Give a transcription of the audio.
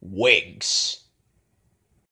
Wigs.